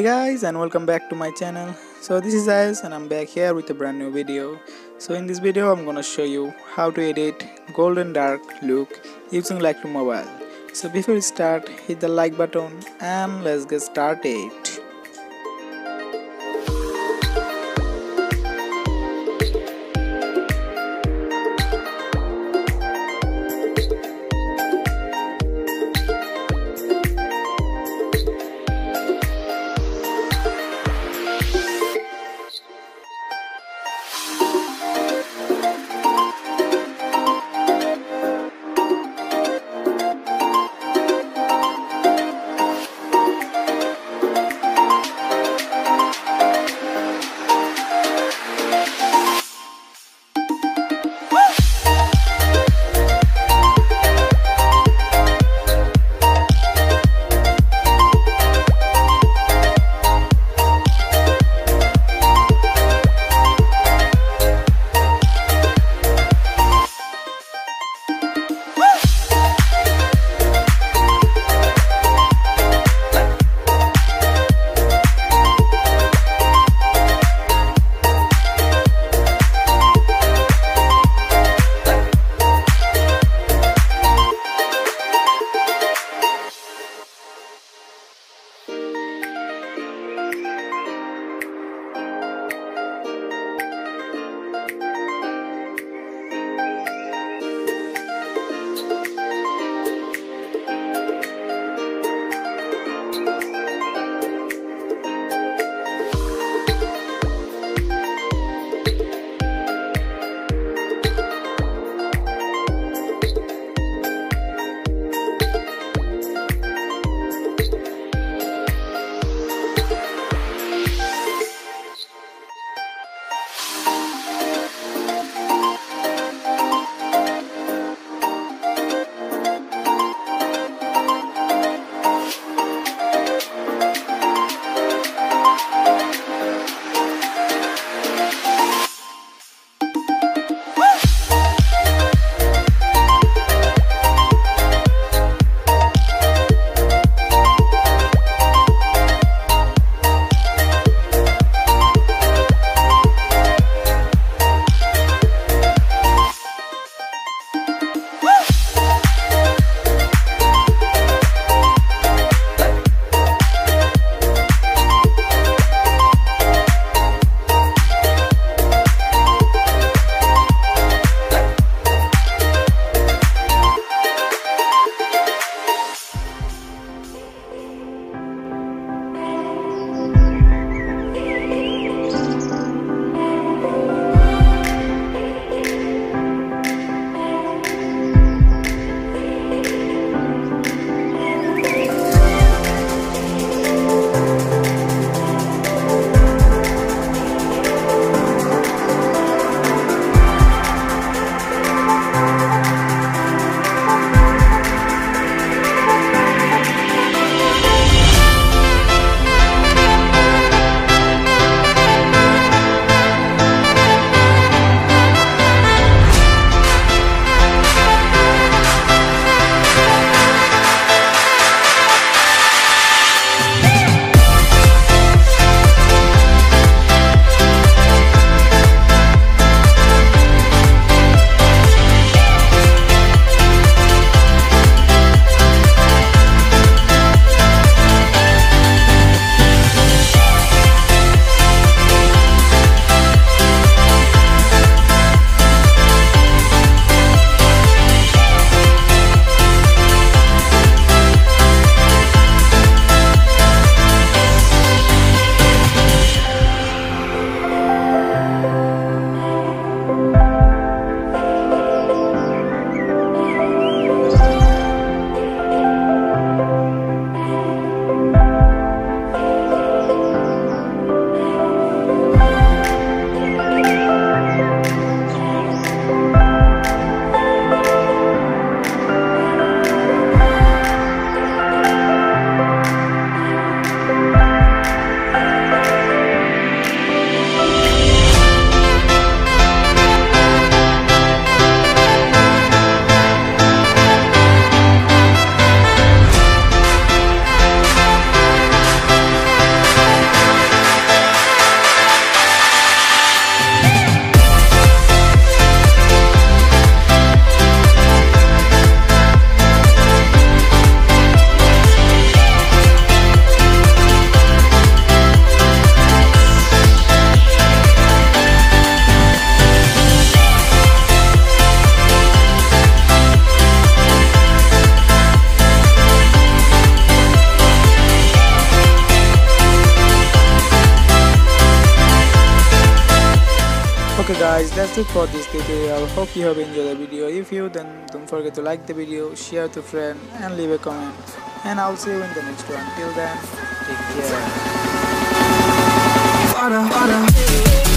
hey guys and welcome back to my channel. So this is Ayaz and I'm back here with a brand new video. So in this video I'm gonna show you how to edit golden dark look using Lightroom mobile. So before we start hit the like button and let's get started that's it for this tutorial. Hope you have enjoyed the video. If you then don't forget to like the video share to friend and leave a comment. And i'll see you in the next one. Till then take care